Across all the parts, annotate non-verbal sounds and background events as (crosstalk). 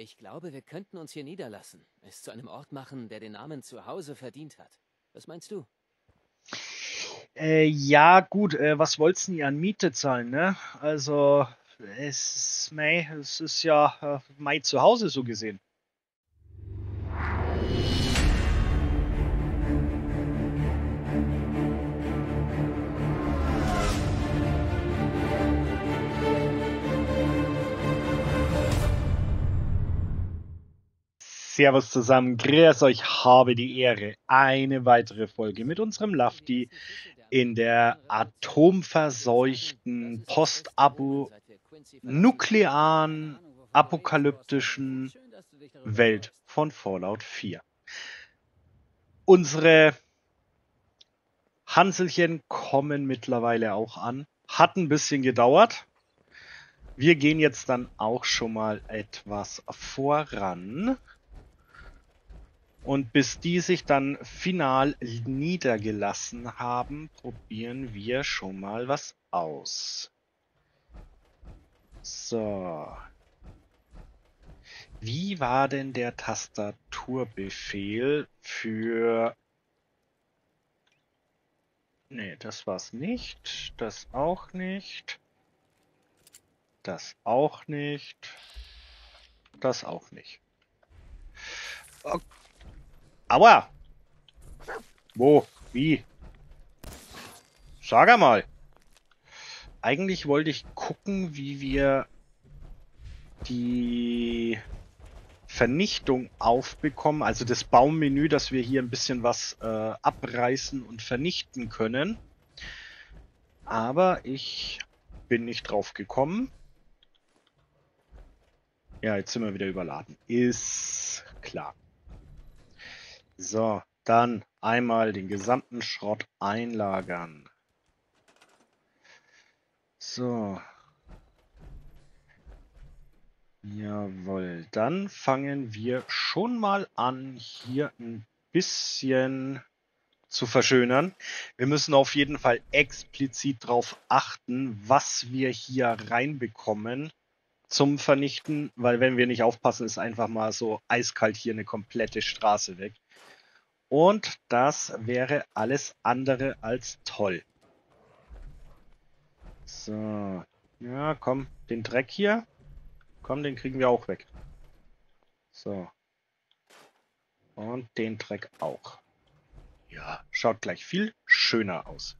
Ich glaube, wir könnten uns hier niederlassen. Es zu einem Ort machen, der den Namen Zuhause verdient hat. Was meinst du? Äh, ja, gut, äh, was wollt's denn ihr an Miete zahlen, ne? Also, es, mei, es ist ja äh, mein Zuhause so gesehen. Servus zusammen, grüß euch, habe die Ehre. Eine weitere Folge mit unserem Lafti in der atomverseuchten, post-apo, nuklearen, apokalyptischen Welt von Fallout 4. Unsere Hanselchen kommen mittlerweile auch an. Hat ein bisschen gedauert. Wir gehen jetzt dann auch schon mal etwas voran. Und bis die sich dann final niedergelassen haben, probieren wir schon mal was aus. So. Wie war denn der Tastaturbefehl für... Nee, das war's nicht. Das auch nicht. Das auch nicht. Das auch nicht. Okay. Aua! Wo? Wie? Sag mal. Eigentlich wollte ich gucken, wie wir die Vernichtung aufbekommen, also das Baummenü, dass wir hier ein bisschen was äh, abreißen und vernichten können. Aber ich bin nicht drauf gekommen. Ja, jetzt sind wir wieder überladen. Ist klar. So, dann einmal den gesamten Schrott einlagern. So. Jawohl, dann fangen wir schon mal an, hier ein bisschen zu verschönern. Wir müssen auf jeden Fall explizit darauf achten, was wir hier reinbekommen zum Vernichten, weil wenn wir nicht aufpassen, ist einfach mal so eiskalt hier eine komplette Straße weg. Und das wäre alles andere als toll. So. Ja, komm, den Dreck hier. Komm, den kriegen wir auch weg. So. Und den Dreck auch. Ja, schaut gleich viel schöner aus.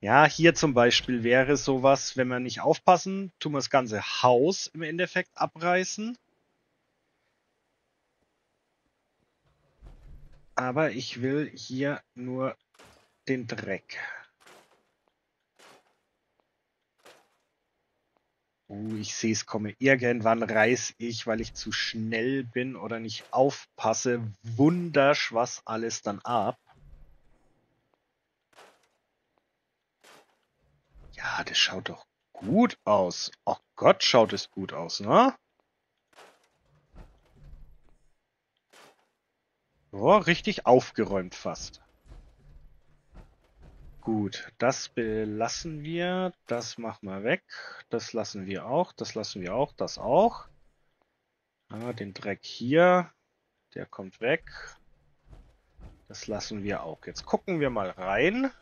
Ja, hier zum Beispiel wäre sowas, wenn wir nicht aufpassen, tun wir das ganze Haus im Endeffekt abreißen. Aber ich will hier nur den Dreck. Oh, ich sehe es komme. Irgendwann reiß ich, weil ich zu schnell bin oder nicht aufpasse, wundersch was alles dann ab. Ja, das schaut doch gut aus. Oh Gott, schaut es gut aus, ne? Oh, richtig aufgeräumt fast. Gut, das belassen wir. Das machen wir weg. Das lassen wir auch. Das lassen wir auch. Das auch. Ja, den Dreck hier. Der kommt weg. Das lassen wir auch. Jetzt gucken wir mal rein.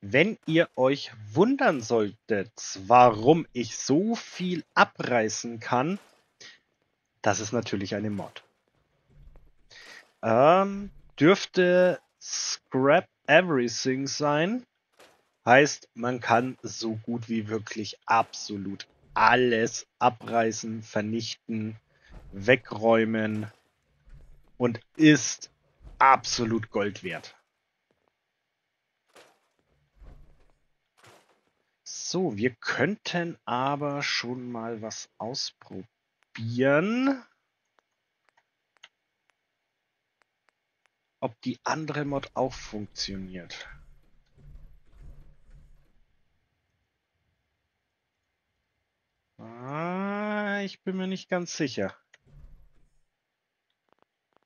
Wenn ihr euch wundern solltet, warum ich so viel abreißen kann, das ist natürlich eine Mod. Ähm, dürfte Scrap Everything sein. Heißt, man kann so gut wie wirklich absolut alles abreißen, vernichten, wegräumen und ist absolut Gold wert. So, wir könnten aber schon mal was ausprobieren. Ob die andere Mod auch funktioniert. Ah, ich bin mir nicht ganz sicher.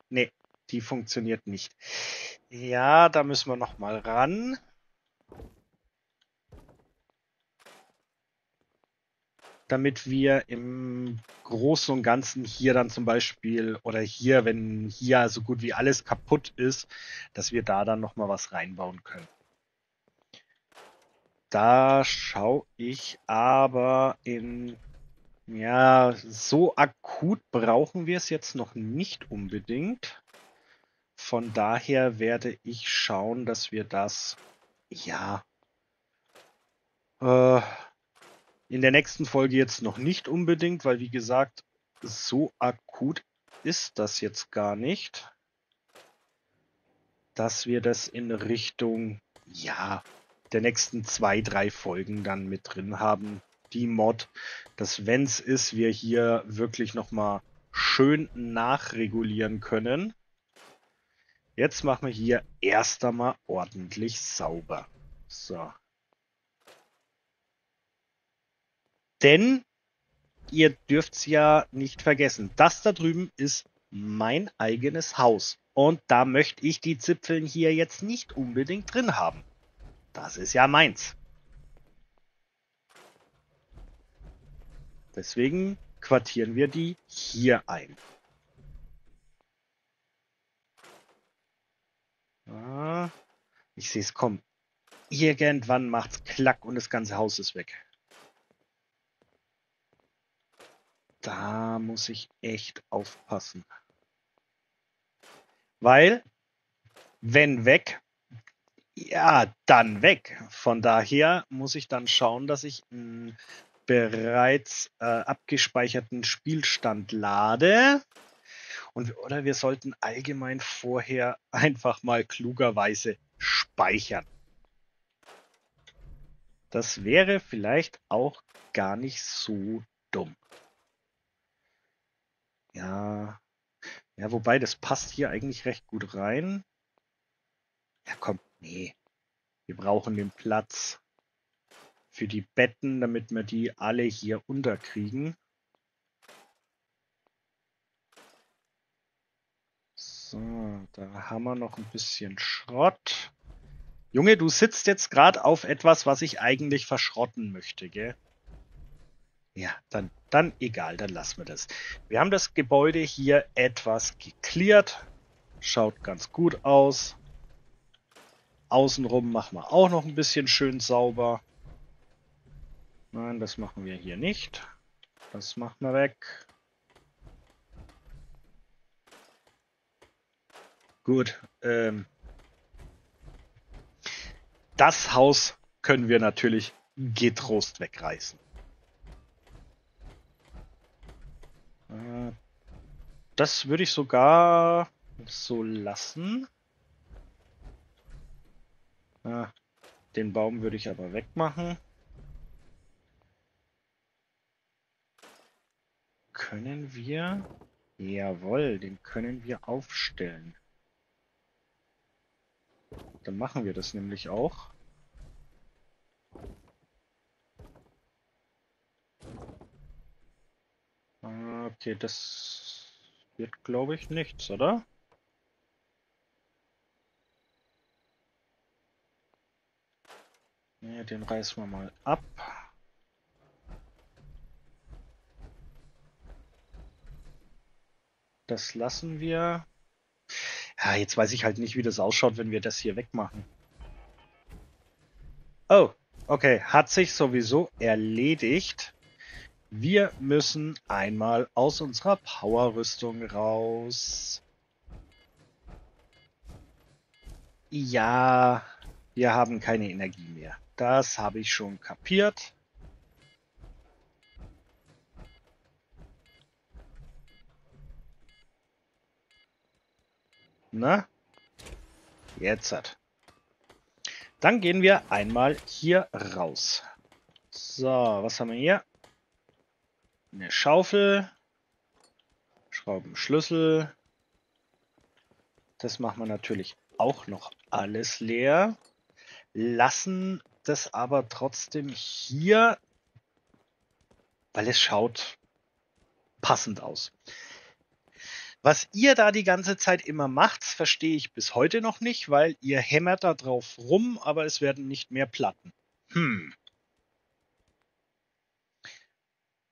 Nee, die funktioniert nicht. Ja, da müssen wir noch mal ran. Damit wir im Großen und Ganzen hier dann zum Beispiel oder hier, wenn hier so gut wie alles kaputt ist, dass wir da dann nochmal was reinbauen können. Da schaue ich aber in, ja, so akut brauchen wir es jetzt noch nicht unbedingt. Von daher werde ich schauen, dass wir das, ja, äh, in der nächsten Folge jetzt noch nicht unbedingt, weil wie gesagt, so akut ist das jetzt gar nicht, dass wir das in Richtung, ja, der nächsten zwei, drei Folgen dann mit drin haben. Die Mod, dass wenn es ist, wir hier wirklich nochmal schön nachregulieren können. Jetzt machen wir hier erst einmal ordentlich sauber. So. Denn ihr dürft's ja nicht vergessen, das da drüben ist mein eigenes Haus. Und da möchte ich die Zipfeln hier jetzt nicht unbedingt drin haben. Das ist ja meins. Deswegen quartieren wir die hier ein. Ich sehe es kommen. Irgendwann macht's klack und das ganze Haus ist weg. Da muss ich echt aufpassen. Weil, wenn weg, ja, dann weg. Von daher muss ich dann schauen, dass ich einen bereits äh, abgespeicherten Spielstand lade. Und, oder wir sollten allgemein vorher (laughs) einfach mal klugerweise speichern. Das wäre vielleicht auch gar nicht so dumm. Ja. Ja, wobei, das passt hier eigentlich recht gut rein. Ja, komm, nee. Wir brauchen den Platz für die Betten, damit wir die alle hier unterkriegen. So, da haben wir noch ein bisschen Schrott. Junge, du sitzt jetzt gerade auf etwas, was ich eigentlich verschrotten möchte, gell? Ja, dann, dann egal, dann lassen wir das. Wir haben das Gebäude hier etwas geklärt. Schaut ganz gut aus. Außenrum machen wir auch noch ein bisschen schön sauber. Nein, das machen wir hier nicht. Das machen wir weg. Gut. Ähm, das Haus können wir natürlich getrost wegreißen. Das würde ich sogar so lassen. Ah, den Baum würde ich aber wegmachen. Können wir? Jawohl, den können wir aufstellen. Dann machen wir das nämlich auch. Ah, okay, das wird, glaube ich, nichts, oder? Ne, den reißen wir mal ab. Das lassen wir. Ja, jetzt weiß ich halt nicht, wie das ausschaut, wenn wir das hier wegmachen. Oh, okay, hat sich sowieso erledigt. Wir müssen einmal aus unserer Powerrüstung raus. Ja, wir haben keine Energie mehr. Das habe ich schon kapiert. Na? Jetzt hat. Dann gehen wir einmal hier raus. So, was haben wir hier? Eine Schaufel, Schraubenschlüssel. Das machen wir natürlich auch noch alles leer. Lassen das aber trotzdem hier, weil es schaut passend aus. Was ihr da die ganze Zeit immer macht, verstehe ich bis heute noch nicht, weil ihr hämmert da drauf rum, aber es werden nicht mehr Platten. Hm.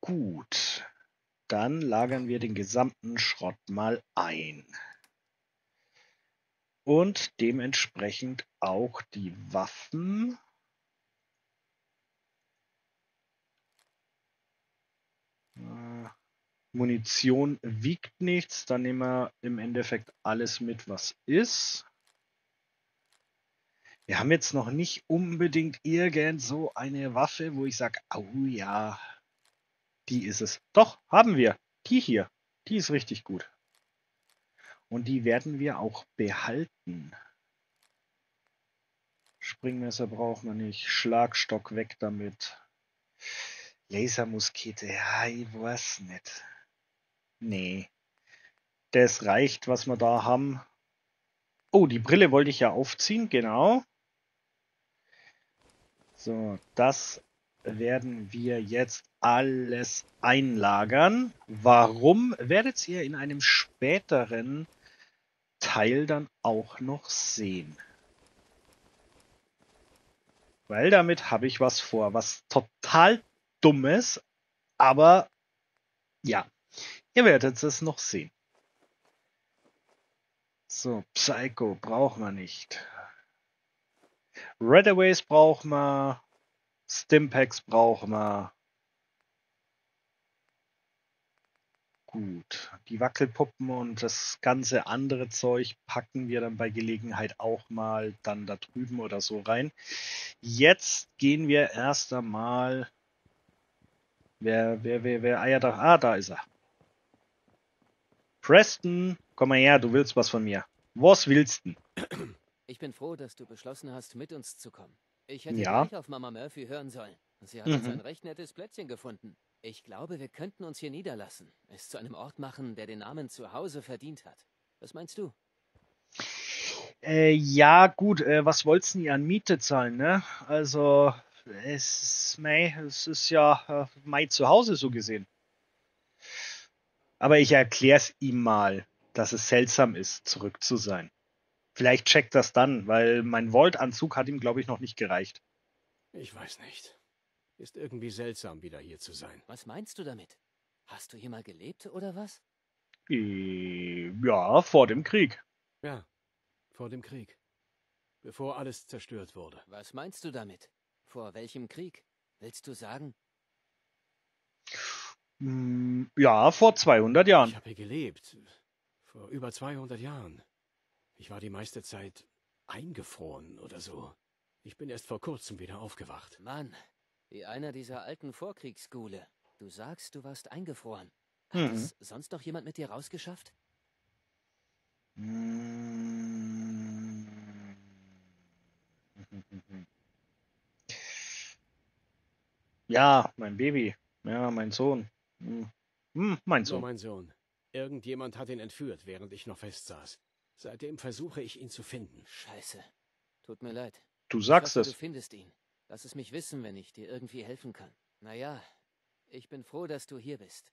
Gut. Dann lagern wir den gesamten Schrott mal ein. Und dementsprechend auch die Waffen. Äh, Munition wiegt nichts, dann nehmen wir im Endeffekt alles mit, was ist. Wir haben jetzt noch nicht unbedingt irgend so eine Waffe, wo ich sage, oh ja, die ist es. Doch, haben wir. Die hier. Die ist richtig gut. Und die werden wir auch behalten. Springmesser brauchen wir nicht. Schlagstock weg damit. Lasermuskete, ja, ich weiß nicht. Nee. Das reicht, was wir da haben. Oh, die Brille wollte ich ja aufziehen, genau. So, das werden wir jetzt alles einlagern. Warum werdet ihr in einem späteren Teil dann auch noch sehen. Weil damit habe ich was vor, was total dummes, aber ja, ihr werdet es noch sehen. So, Psycho brauchen wir nicht. Redaways brauchen wir. Stimpaks brauchen wir. Gut, die Wackelpuppen und das ganze andere Zeug packen wir dann bei Gelegenheit auch mal dann da drüben oder so rein. Jetzt gehen wir erst einmal. Wer, wer, wer, wer eiert da? Ah, da ist er. Preston, komm mal her, du willst was von mir. Was willst du? Ich bin froh, dass du beschlossen hast, mit uns zu kommen. Ich hätte Ja. gleich auf Mama Murphy hören sollen. Sie hat Mhm. uns ein recht nettes Plätzchen gefunden. Ich glaube, wir könnten uns hier niederlassen. Es zu einem Ort machen, der den Namen Zuhause verdient hat. Was meinst du? Äh, ja, gut, äh, was wollt's denn ihr an Miete zahlen, ne? Also, es ist, mei, es ist ja äh, mein Zuhause so gesehen. Aber ich erklär's ihm mal, dass es seltsam ist, zurück zu sein. Vielleicht checkt das dann, weil mein Volt-Anzug hat ihm, glaube ich, noch nicht gereicht. Ich weiß nicht. Ist irgendwie seltsam, wieder hier zu sein. Was meinst du damit? Hast du hier mal gelebt oder was? Äh, ja, vor dem Krieg. Ja, vor dem Krieg. Bevor alles zerstört wurde. Was meinst du damit? Vor welchem Krieg? Willst du sagen? Hm, ja, vor 200 Ich Jahren. habe hier gelebt. Vor über 200 Jahren. Ich war die meiste Zeit eingefroren oder so. Ich bin erst vor kurzem wieder aufgewacht. Mann, wie einer dieser alten Vorkriegsskule. Du sagst, du warst eingefroren. Hat Mhm. es sonst noch jemand mit dir rausgeschafft? Ja, mein Baby. Ja, mein Sohn. Hm. Hm, mein Nur Sohn. mein Sohn. Irgendjemand hat ihn entführt, während ich noch festsaß. Seitdem versuche ich ihn zu finden. Scheiße. Tut mir leid. Du Ich sagst hoffe, es. Du findest ihn. Lass es mich wissen, wenn ich dir irgendwie helfen kann. Naja, ich bin froh, dass du hier bist.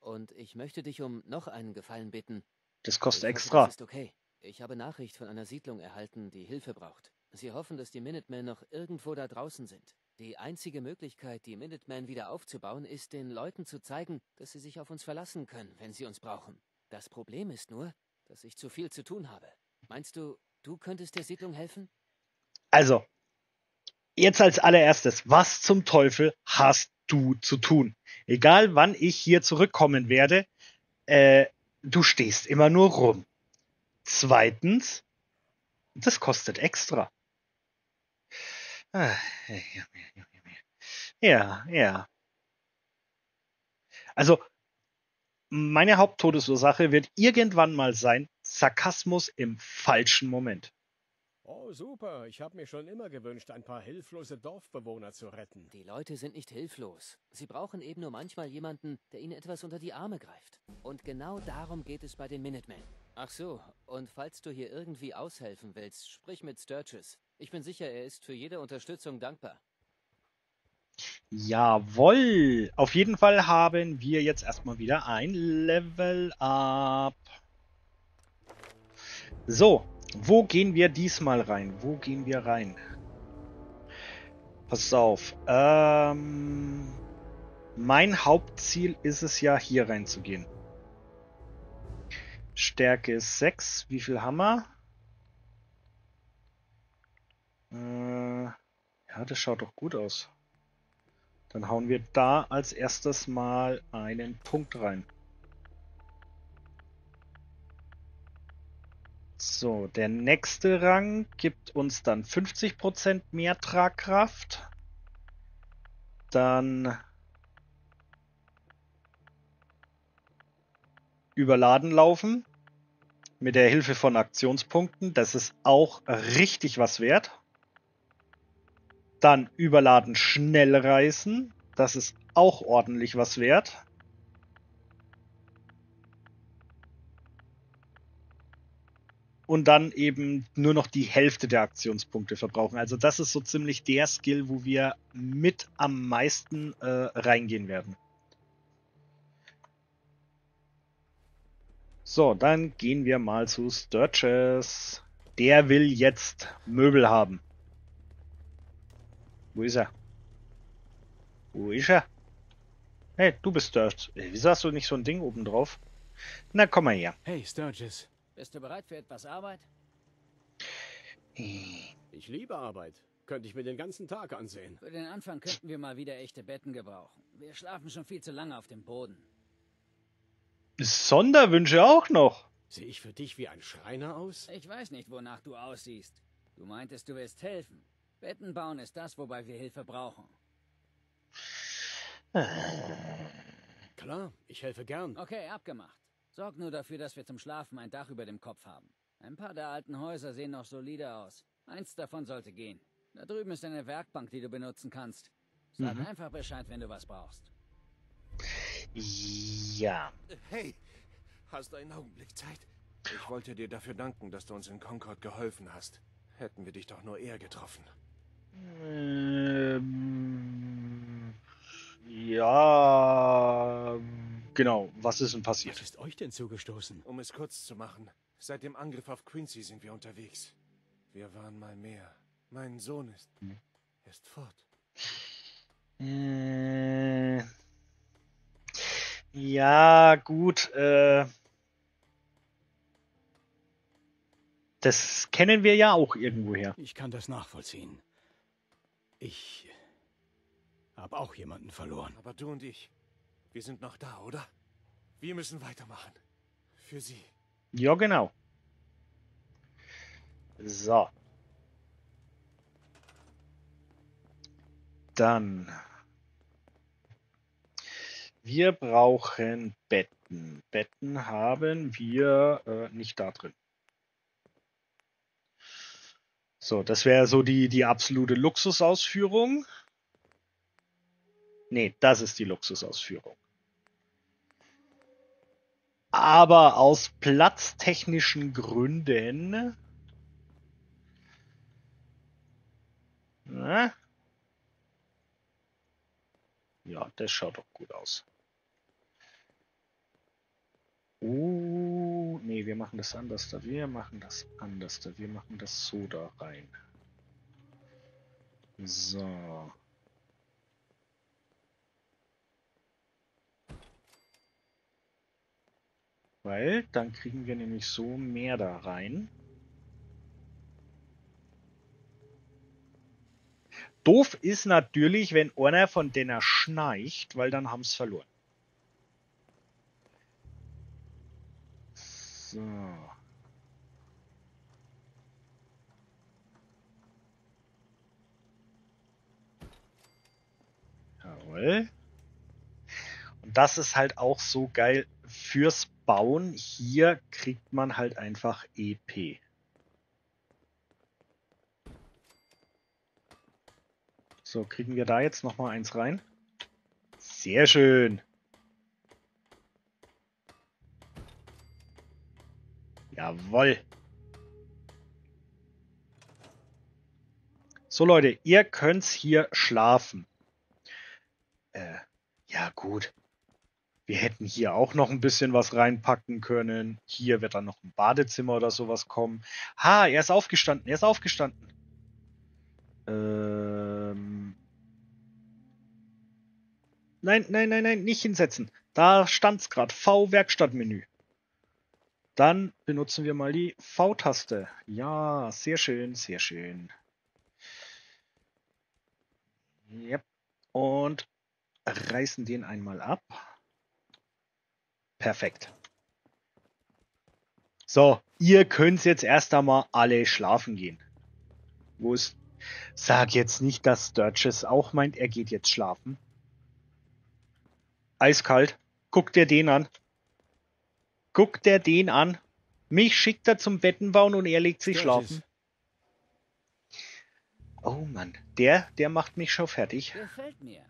Und ich möchte dich um noch einen Gefallen bitten. Das kostet ich extra. Hoffe, das ist okay. Ich habe Nachricht von einer Siedlung erhalten, die Hilfe braucht. Sie hoffen, dass die Minutemen noch irgendwo da draußen sind. Die einzige Möglichkeit, die Minutemen wieder aufzubauen, ist, den Leuten zu zeigen, dass sie sich auf uns verlassen können, wenn sie uns brauchen. Das Problem ist nur, dass ich zu viel zu tun habe. Meinst du, du könntest der Siedlung helfen? Also, jetzt als allererstes, was zum Teufel hast du zu tun? Egal wann ich hier zurückkommen werde, äh, du stehst immer nur rum. Zweitens, das kostet extra. Ah, Ja, ja. Also, meine Haupttodesursache wird irgendwann mal sein, Sarkasmus im falschen Moment. Oh, super. Ich habe mir schon immer gewünscht, ein paar hilflose Dorfbewohner zu retten. Die Leute sind nicht hilflos. Sie brauchen eben nur manchmal jemanden, der ihnen etwas unter die Arme greift. Und genau darum geht es bei den Minutemen. Ach so, und falls du hier irgendwie aushelfen willst, sprich mit Sturgis. Ich bin sicher, er ist für jede Unterstützung dankbar. Jawohl. Auf jeden Fall haben wir jetzt erstmal wieder ein Level Up. So, wo gehen wir diesmal rein? Wo gehen wir rein? Pass auf. Ähm, mein Hauptziel ist es ja, hier reinzugehen. Stärke ist 6. Wie viel wir? Äh, ja, das schaut doch gut aus. Dann hauen wir da als erstes mal einen Punkt rein. So, der nächste Rang gibt uns dann 50% mehr Tragkraft. Dann überladen laufen mit der Hilfe von Aktionspunkten. Das ist auch richtig was wert. Dann überladen schnell reißen. Das ist auch ordentlich was wert. Und dann eben nur noch die Hälfte der Aktionspunkte verbrauchen. Also das ist so ziemlich der Skill, wo wir mit am meisten äh, reingehen werden. So, dann gehen wir mal zu Sturges. Der will jetzt Möbel haben. Wo ist er? Wo ist er? Hey, du bist Sturges. Wieso hast du nicht so ein Ding oben drauf? Na, komm mal her. Hey, Sturges. Bist du bereit für etwas Arbeit? Ich liebe Arbeit. Könnte ich mir den ganzen Tag ansehen. Für den Anfang könnten wir mal wieder echte Betten gebrauchen. Wir schlafen schon viel zu lange auf dem Boden. Sonderwünsche auch noch. Sehe ich für dich wie ein Schreiner aus? Ich weiß nicht, wonach du aussiehst. Du meintest, du willst helfen. Betten bauen ist das, wobei wir Hilfe brauchen. Klar, ich helfe gern. Okay, abgemacht. Sorg nur dafür, dass wir zum Schlafen ein Dach über dem Kopf haben. Ein paar der alten Häuser sehen noch solide aus. Eins davon sollte gehen. Da drüben ist eine Werkbank, die du benutzen kannst. Sag Mhm. einfach Bescheid, wenn du was brauchst. Ja. Hey, hast du einen Augenblick Zeit? Ich wollte dir dafür danken, dass du uns in Concord geholfen hast. Hätten wir dich doch nur eher getroffen. Ähm, ja. Genau. Was ist denn Was passiert? ist euch denn zugestoßen? Um es kurz zu machen, seit dem Angriff auf Quincy sind wir unterwegs. Wir waren mal mehr. Mein Sohn ist, Hm. ist fort. Äh, ja, gut. Äh, das kennen wir ja auch irgendwoher. Ich kann das nachvollziehen. Ich habe auch jemanden verloren. Aber du und ich, wir sind noch da, oder? Wir müssen weitermachen. Für sie. Ja, genau. So. Dann. Wir brauchen Betten. Betten haben wir äh, nicht da drin. So, das wäre so die, die absolute Luxusausführung. Nee, das ist die Luxusausführung. Aber aus platztechnischen Gründen. Na? Ja, das schaut doch gut aus. Oh, nee, wir machen das anders da. Wir machen das anders da. Wir machen das so da rein. So. Weil dann kriegen wir nämlich so mehr da rein. Doof ist natürlich, wenn einer von denen schnarcht, weil dann haben sie verloren. So. Jawohl. Und das ist halt auch so geil fürs Bauen. Hier kriegt man halt einfach EP. So, kriegen wir da jetzt noch mal eins rein? Sehr schön. Jawoll. So Leute, ihr könnt's hier schlafen. Äh, ja gut. Wir hätten hier auch noch ein bisschen was reinpacken können. Hier wird dann noch ein Badezimmer oder sowas kommen. Ha, er ist aufgestanden, er ist aufgestanden. Ähm. Nein, nein, nein, nein, nicht hinsetzen. Da stand's gerade. V-Werkstattmenü. Dann benutzen wir mal die V-Taste. Ja, sehr schön, sehr schön. Yep. Und reißen den einmal ab. Perfekt. So, ihr könnt jetzt erst einmal alle schlafen gehen. Wo ist. Sag jetzt nicht, dass Sturges auch meint, er geht jetzt schlafen. Eiskalt. Guck dir den an. Guck dir den an. Mich schickt er zum Betten bauen und er legt sich Sturges. schlafen. Oh Mann, der, der macht mich schon fertig. Gefällt mir.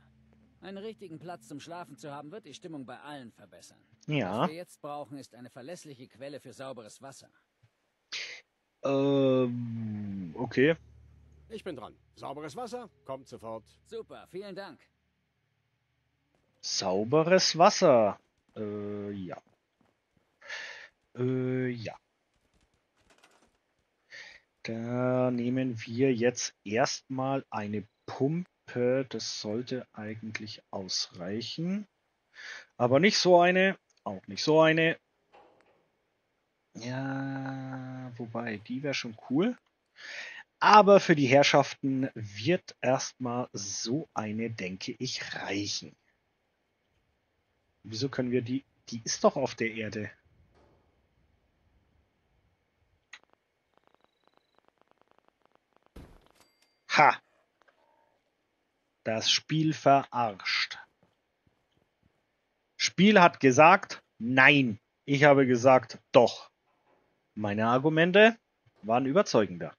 Einen richtigen Platz zum Schlafen zu haben, wird die Stimmung bei allen verbessern. Ja. Was wir jetzt brauchen, ist eine verlässliche Quelle für sauberes Wasser. Ähm, okay. Ich bin dran. Sauberes Wasser? Kommt sofort. Super, vielen Dank. Sauberes Wasser. Äh, ja. Äh, ja. Da nehmen wir jetzt erstmal eine Pumpe. Das sollte eigentlich ausreichen. Aber nicht so eine. Auch nicht so eine. Ja, wobei, die wäre schon cool. Aber für die Herrschaften wird erstmal so eine, denke ich, reichen. Wieso können wir die. Die ist doch auf der Erde. Ha! Das Spiel verarscht. Spiel hat gesagt, nein. Ich habe gesagt, doch. Meine Argumente waren überzeugender.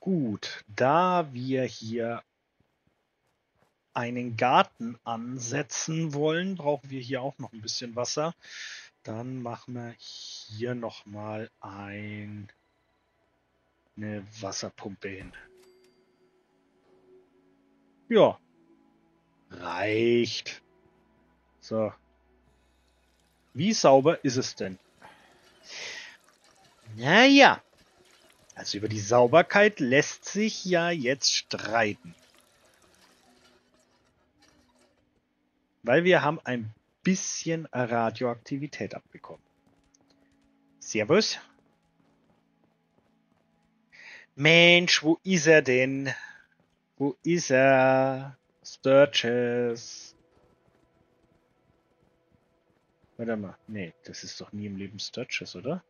Gut, da wir hier einen Garten ansetzen wollen, brauchen wir hier auch noch ein bisschen Wasser. Dann machen wir hier nochmal ein, eine Wasserpumpe hin. Ja, reicht. So. Wie sauber ist es denn? Naja, also über die Sauberkeit lässt sich ja jetzt streiten. Weil wir haben ein bisschen Radioaktivität abbekommen. Servus. Mensch, wo ist er denn? Wo ist er? Sturges. Warte mal. Nee, das ist doch nie im Leben Sturges, oder?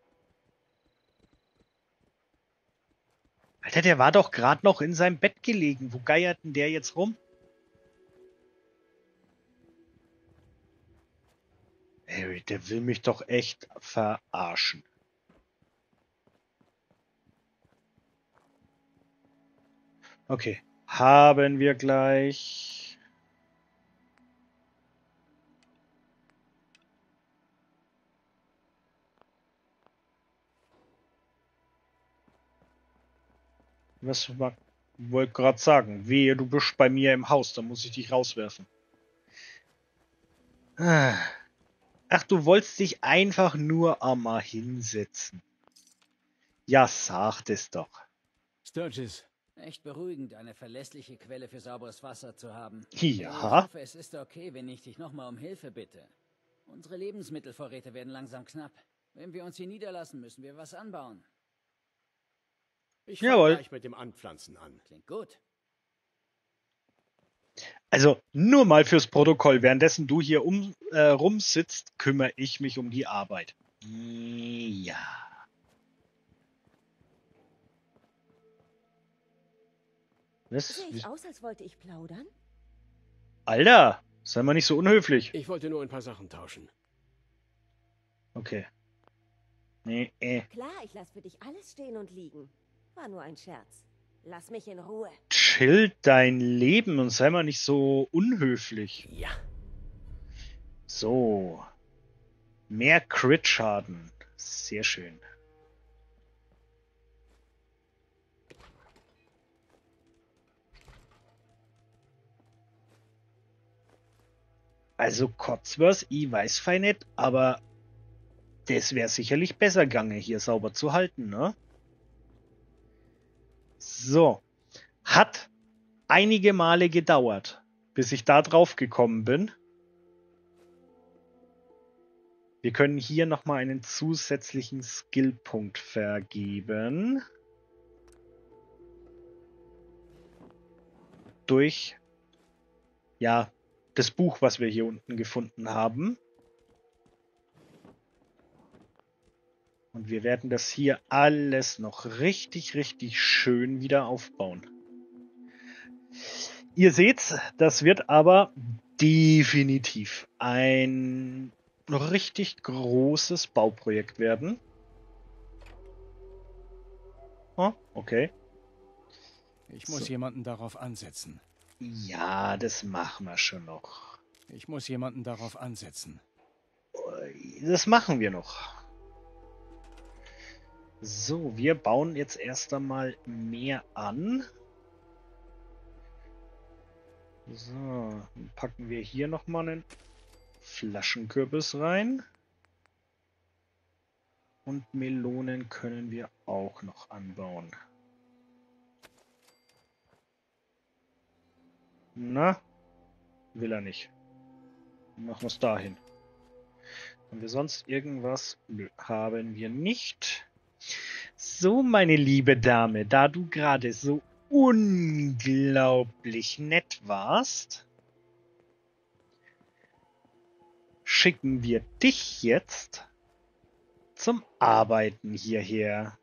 Alter, der war doch gerade noch in seinem Bett gelegen. Wo geiert denn der jetzt rum? Ey, der will mich doch echt verarschen. Okay, haben wir gleich. Was mag- wollte gerade sagen? Wehe, du bist bei mir im Haus, dann muss ich dich rauswerfen. Ach, du wolltest dich einfach nur einmal hinsetzen. Ja, sagt es doch. Sturges, Echt beruhigend, eine verlässliche Quelle für sauberes Wasser zu haben. Ja. Ich hoffe, es ist okay, wenn ich dich nochmal um Hilfe bitte. Unsere Lebensmittelvorräte werden langsam knapp. Wenn wir uns hier niederlassen, müssen wir was anbauen. ich fange gleich mit dem Anpflanzen an. Klingt gut. Also nur mal fürs Protokoll, währenddessen du hier um, äh, rumsitzt, kümmere ich mich um die Arbeit. Ja. Was? Sehe ich aus, als wollte ich plaudern? Alter, sei mal nicht so unhöflich. Ich wollte nur ein paar Sachen tauschen. Okay. Nee, äh. Klar, ich lasse für dich alles stehen und liegen. War nur ein Scherz. Lass mich in Ruhe. Chill dein Leben und sei mal nicht so unhöflich. Ja. So. Mehr Crit-Schaden. Sehr schön. Also Cotsworth, ich weiß fein nicht, aber das wäre sicherlich besser gegangen, hier sauber zu halten, ne? So. Hat einige Male gedauert, bis ich da drauf gekommen bin. Wir können hier nochmal einen zusätzlichen Skillpunkt vergeben. Durch, ja, das Buch, was wir hier unten gefunden haben. Und wir werden das hier alles noch richtig, richtig schön wieder aufbauen. Ihr seht, das wird aber definitiv ein richtig großes Bauprojekt werden. Oh, okay. Ich muss So. jemanden darauf ansetzen. Ja, das machen wir schon noch. Ich muss jemanden darauf ansetzen. Das machen wir noch. So, wir bauen jetzt erst einmal mehr an. So, packen wir hier nochmal einen Flaschenkürbis rein. Und Melonen können wir auch noch anbauen. Na, will er nicht. Machen wir es dahin. Haben wir sonst irgendwas? Haben wir nicht. So, meine liebe Dame, da du gerade so unglaublich nett warst, schicken wir dich jetzt zum Arbeiten hierher.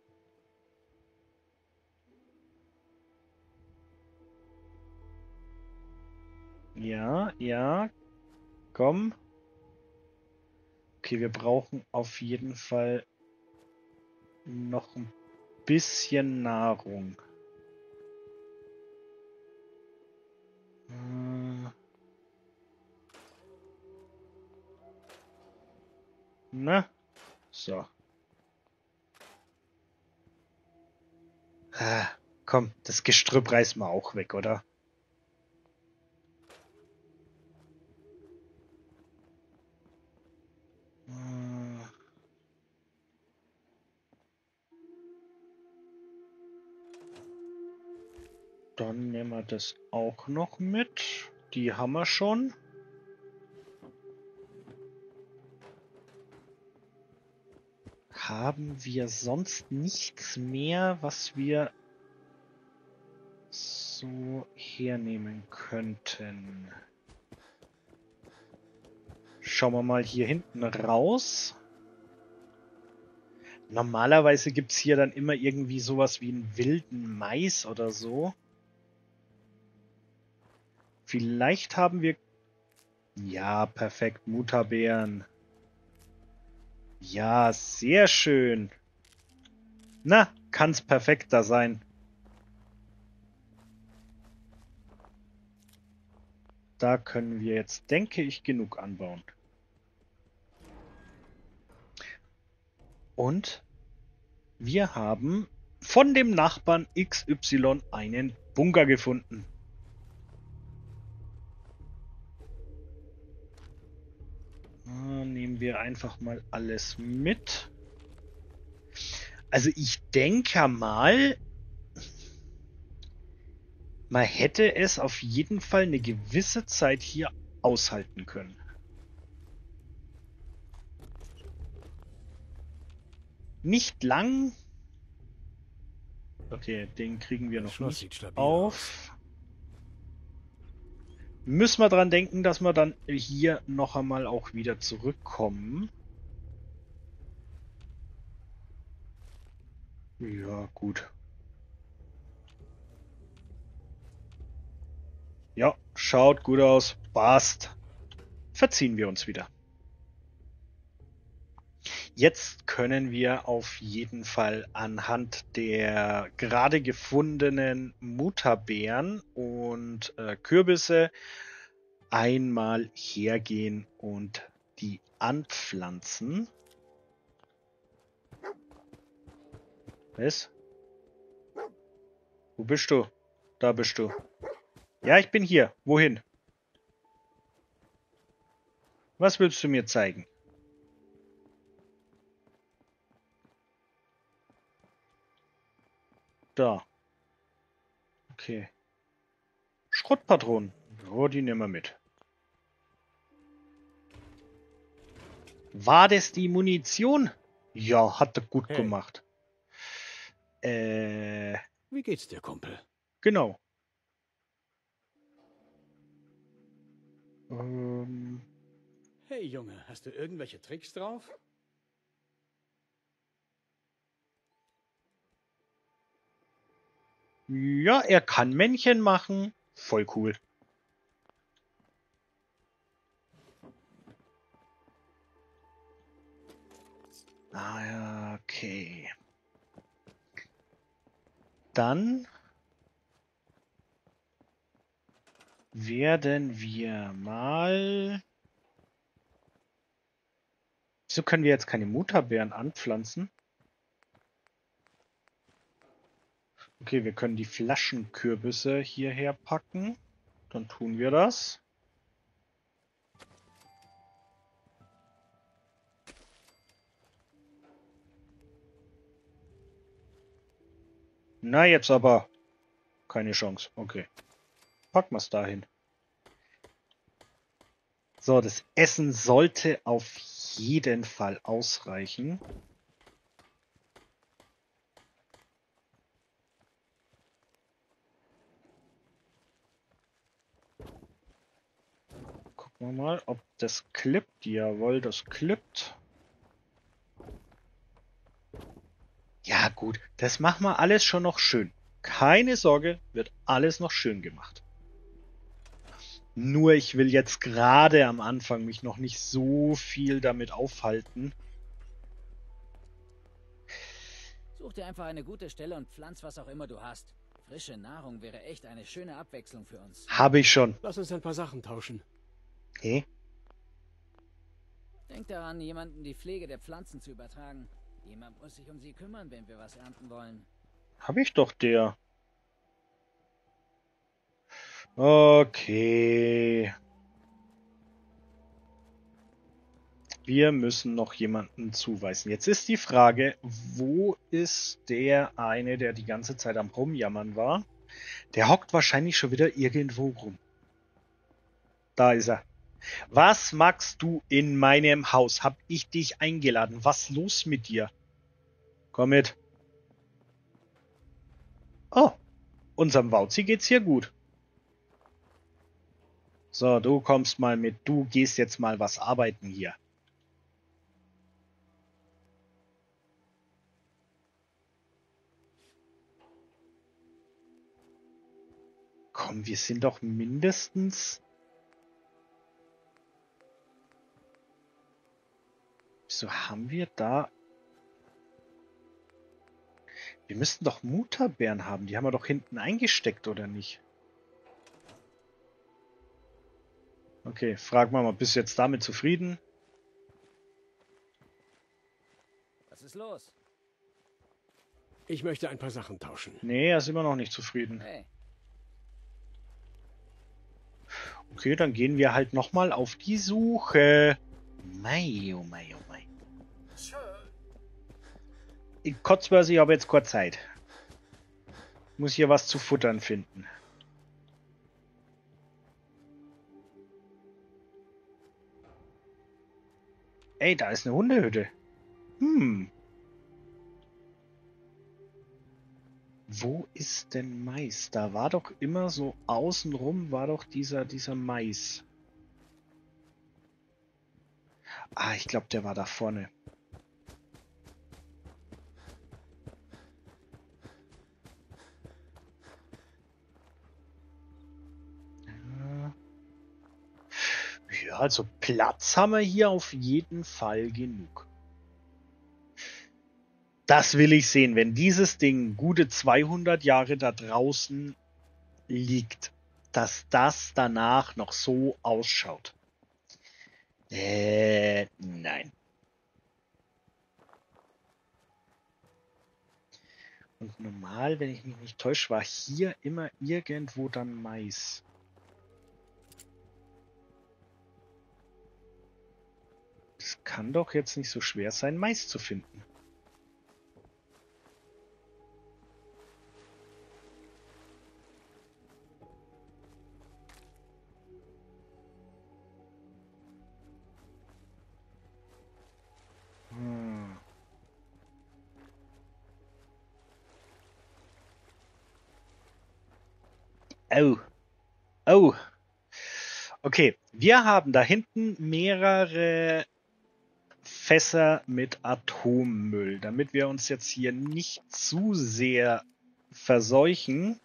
Ja, ja, komm. Okay, wir brauchen auf jeden Fall noch ein bisschen Nahrung. Äh. Na, so. Ah, komm, das Gestrüpp reißen wir auch weg, oder? Dann nehmen wir das auch noch mit. Die haben wir schon. Haben wir sonst nichts mehr, was wir so hernehmen könnten? Schauen wir mal hier hinten raus. Normalerweise gibt es hier dann immer irgendwie sowas wie einen wilden Mais oder so. Vielleicht haben wir... Ja, perfekt. Mutterbeeren. Ja, sehr schön. Na, kann's perfekter sein. Da können wir jetzt, denke ich, genug anbauen. Und wir haben von dem Nachbarn XY einen Bunker gefunden. Nehmen wir einfach mal alles mit. Also ich denke mal, man hätte es auf jeden Fall eine gewisse Zeit hier aushalten können. Nicht lang. Okay, den kriegen wir noch nicht auf. Müssen wir dran denken, dass wir dann hier noch einmal auch wieder zurückkommen. Ja, gut. Ja, schaut gut aus. Passt. Verziehen wir uns wieder. Jetzt können wir auf jeden Fall anhand der gerade gefundenen Mutterbeeren und äh, Kürbisse einmal hergehen und die anpflanzen. Was? Wo bist du? Da bist du. Ja, ich bin hier. Wohin? Was willst du mir zeigen? Da. Okay. Schrotpatronen. Oh, die nehmen wir mit. War das die Munition? Ja, hat er gut Hey. gemacht. Äh, Wie geht's dir, Kumpel? genau. Ähm, Hey, Junge, hast du irgendwelche Tricks drauf? Ja, er kann Männchen machen. Voll cool. Ah okay. Dann werden wir mal. Wieso können wir jetzt keine Mutterbeeren anpflanzen? Okay, wir können die Flaschenkürbisse hierher packen. Dann tun wir das. Na, jetzt aber. Keine Chance. Okay. Packen wir es dahin. So, das Essen sollte auf jeden Fall ausreichen. Gucken wir mal, ob das klippt. Jawohl, das klippt. Ja gut, das machen wir alles schon noch schön. Keine Sorge, wird alles noch schön gemacht. Nur ich will jetzt gerade am Anfang mich noch nicht so viel damit aufhalten. Such dir einfach eine gute Stelle und pflanz was auch immer du hast. Frische Nahrung wäre echt eine schöne Abwechslung für uns. Habe ich schon. Lass uns ein paar Sachen tauschen. Hey, Denk daran, jemanden die Pflege der Pflanzen zu übertragen. Jemand muss sich um sie kümmern, wenn wir was ernten wollen. habe ich doch der. Okay. Wir müssen noch jemanden zuweisen. Jetzt ist die Frage, wo ist der eine, der die ganze Zeit am Rumjammern war? Der hockt wahrscheinlich schon wieder irgendwo rum. Da ist er. Was magst du in meinem Haus? Hab ich dich eingeladen? Was los mit dir? Komm mit. Oh, unserem Wauzi geht's hier gut. So, du kommst mal mit. Du gehst jetzt mal was arbeiten hier. Komm, wir sind doch mindestens. Wieso haben wir da. Wir müssten doch Mutterbeeren haben. Die haben wir doch hinten eingesteckt, oder nicht? Okay, frag mal mal, bist du jetzt damit zufrieden? Was ist los? Ich möchte ein paar Sachen tauschen. Nee, er ist immer noch nicht zufrieden. Hey, Okay, dann gehen wir halt nochmal auf die Suche. Mei, oh mei, oh mei. Ich Kotzbörse, ich habe jetzt kurz Zeit. Muss hier was zu futtern finden. Ey, da ist eine Hundehütte. Hm. Wo ist denn Mais? Da war doch immer so außenrum war doch dieser, dieser Mais. Ah, ich glaube, der war da vorne. Also Platz haben wir hier auf jeden Fall genug. Das will ich sehen, wenn dieses Ding gute 200 Jahre da draußen liegt, dass das danach noch so ausschaut. Äh, nein. Und normal, wenn ich mich nicht täusche, war hier immer irgendwo dann Mais. Es kann doch jetzt nicht so schwer sein, Mais zu finden. Hm. Oh. Oh. Okay, wir haben da hinten mehrere Fässer mit Atommüll, damit wir uns jetzt hier nicht zu sehr verseuchen.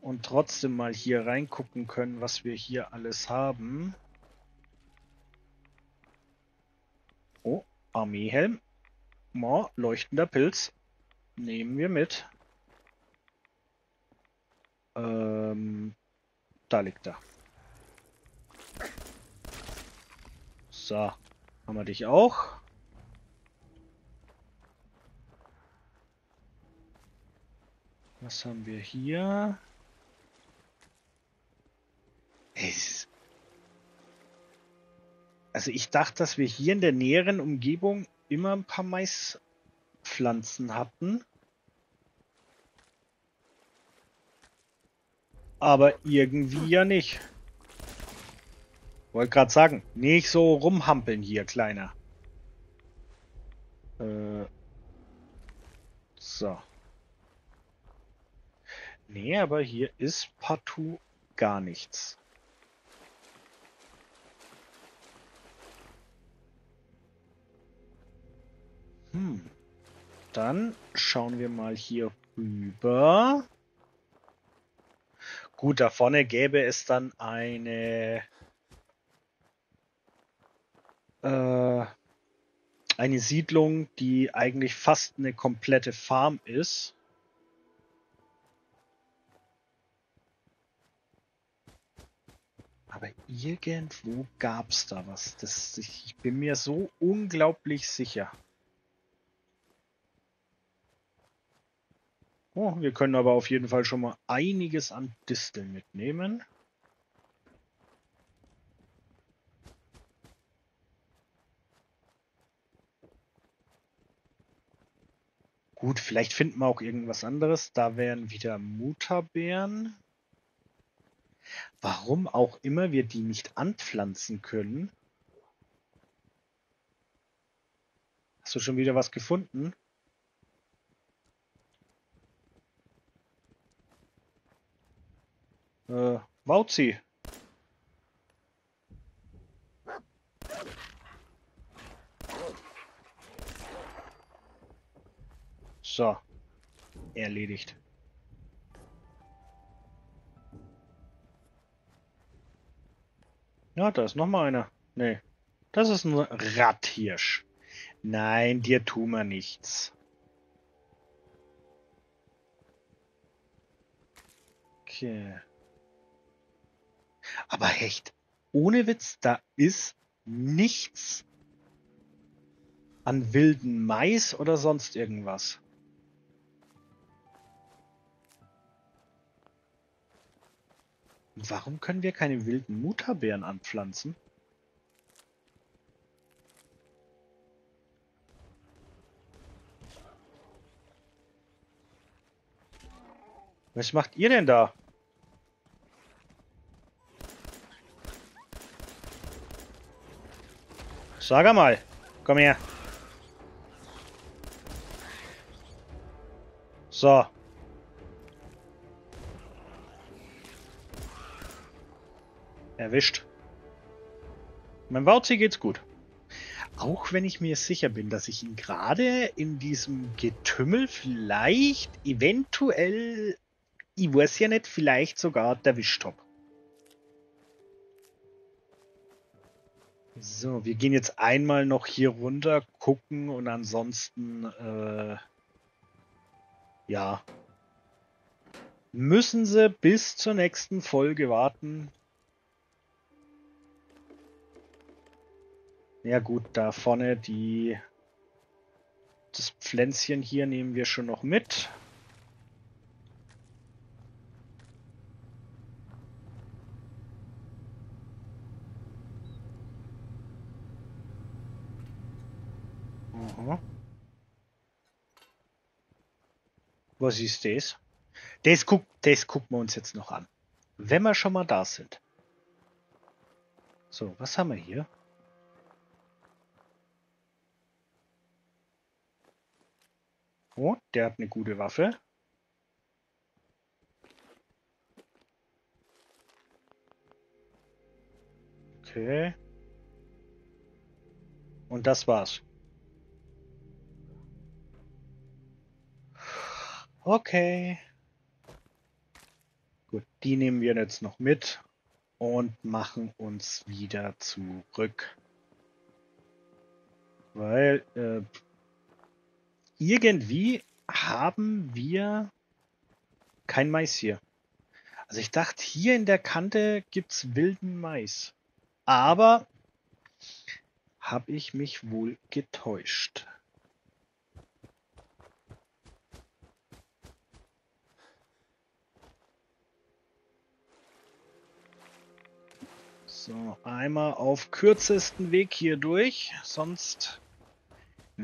Und trotzdem mal hier reingucken können, was wir hier alles haben. Oh, Armeehelm. Ma, leuchtender Pilz. Nehmen wir mit. Ähm, da liegt er. So, haben wir dich auch. Was haben wir hier? Also ich dachte, dass wir hier in der näheren Umgebung immer ein paar Maispflanzen hatten. Aber irgendwie ja nicht. Wollte gerade sagen, nicht so rumhampeln hier, Kleiner. Äh, so. Nee, aber hier ist partout gar nichts. Hm. Dann schauen wir mal hier rüber. Gut, da vorne gäbe es dann eine äh, eine Siedlung, die eigentlich fast eine komplette Farm ist. Aber irgendwo gab es da was. Das, ich bin mir so unglaublich sicher. Oh, wir können aber auf jeden Fall schon mal einiges an Disteln mitnehmen. Gut, vielleicht finden wir auch irgendwas anderes. Da wären wieder Mutterbeeren. Warum auch immer wir die nicht anpflanzen können. Hast du schon wieder was gefunden? Äh, Wauzi. So. Erledigt. Ja, da ist noch mal einer. Nee. Das ist ein Ratthirsch. Nein, dir tun wir nichts. Okay. Aber Hecht, ohne Witz, da ist nichts an wilden Mais oder sonst irgendwas. Warum können wir keine wilden Mutterbeeren anpflanzen? Was macht ihr denn da? Sag mal. Komm her. So. Erwischt. Mein Bauzi geht's gut. Auch wenn ich mir sicher bin, dass ich ihn gerade in diesem Getümmel vielleicht, eventuell, ich weiß ja nicht, vielleicht sogar erwischt habe. So, wir gehen jetzt einmal noch hier runter, gucken und ansonsten, äh, ja, müssen sie bis zur nächsten Folge warten. Ja gut, da vorne die das Pflänzchen hier nehmen wir schon noch mit. Aha. Was ist das? Das, guck, das gucken wir uns jetzt noch an. Wenn wir schon mal da sind. So, was haben wir hier? Oh, der hat eine gute Waffe. Okay. Und das war's. Okay. Gut, die nehmen wir jetzt noch mit und machen uns wieder zurück. Weil äh, irgendwie haben wir kein Mais hier. Also ich dachte, hier in der Kante gibt's wilden Mais. Aber habe ich mich wohl getäuscht. So, einmal auf kürzesten Weg hier durch, sonst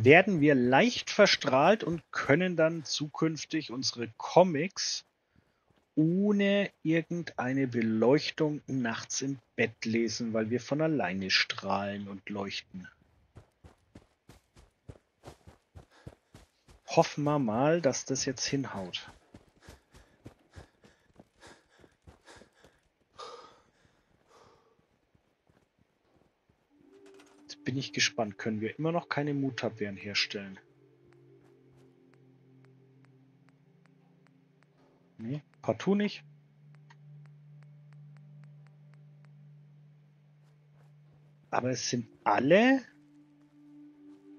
werden wir leicht verstrahlt und können dann zukünftig unsere Comics ohne irgendeine Beleuchtung nachts im Bett lesen, weil wir von alleine strahlen und leuchten. Hoffen wir mal, dass das jetzt hinhaut. Bin ich gespannt. Können wir immer noch keine Mutabwehren herstellen? Nee, partout nicht. Aber es sind alle.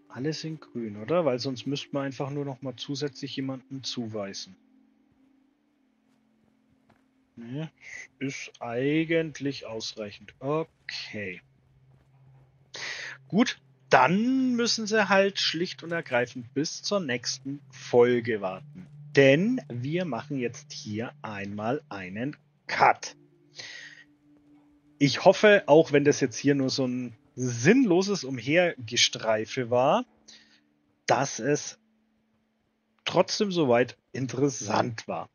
Alle sind grün, oder? Weil sonst müsste man einfach nur noch mal zusätzlich jemanden zuweisen. Nee, ist eigentlich ausreichend. Okay. Gut, dann müssen sie halt schlicht und ergreifend bis zur nächsten Folge warten. Denn wir machen jetzt hier einmal einen Cut. Ich hoffe, auch wenn das jetzt hier nur so ein sinnloses Umhergestreife war, dass es trotzdem soweit interessant war.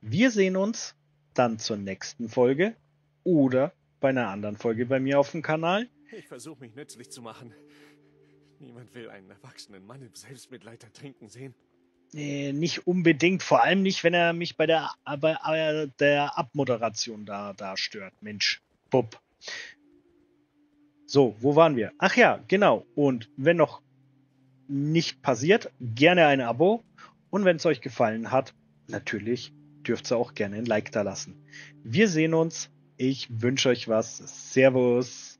Wir sehen uns dann zur nächsten Folge oder bei einer anderen Folge bei mir auf dem Kanal. Ich versuche mich nützlich zu machen. Niemand will einen erwachsenen Mann im Selbstmitleid ertrinken sehen. Äh, nicht unbedingt, vor allem nicht, wenn er mich bei der, bei der Abmoderation da, da stört. Mensch, Bub. So, wo waren wir? Ach ja, genau. Und wenn noch nicht passiert, gerne ein Abo. Und wenn es euch gefallen hat, natürlich dürft ihr auch gerne ein Like da lassen. Wir sehen uns. Ich wünsche euch was. Servus.